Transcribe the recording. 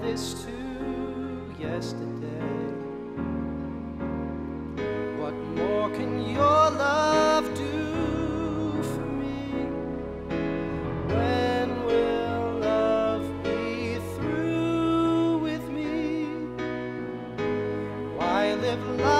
this to yesterday. What more can your love do for me? When will love be through with me? Why live life?